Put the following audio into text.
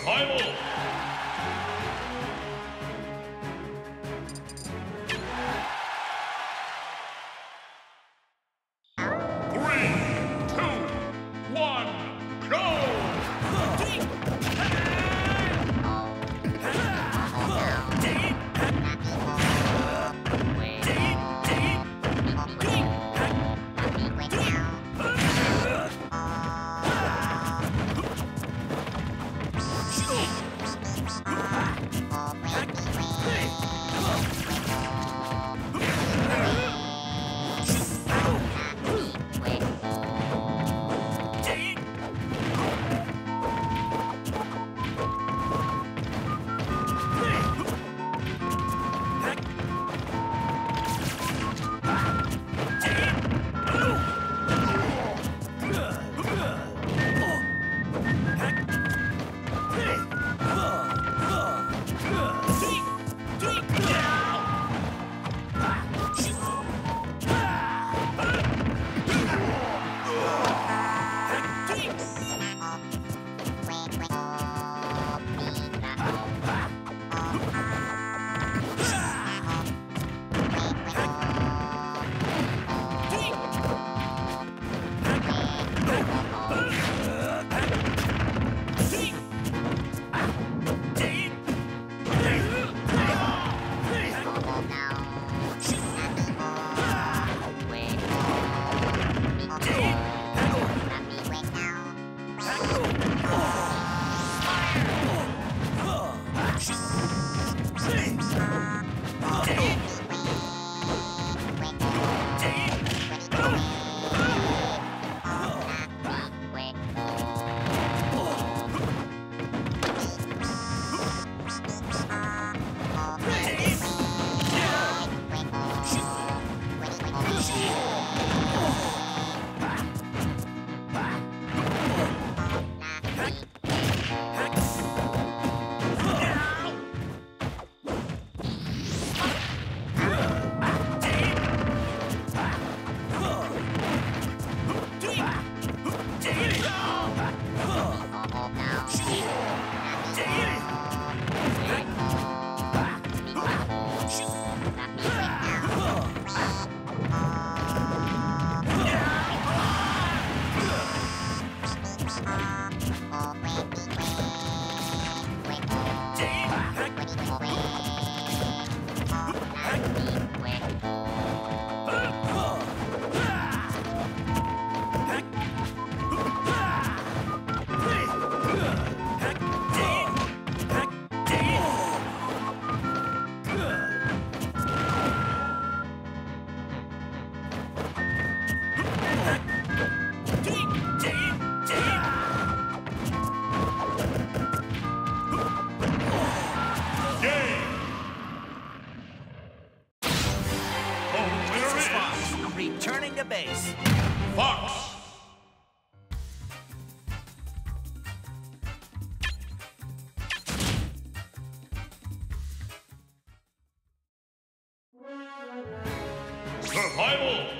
Survival! Base. Fox! Survival!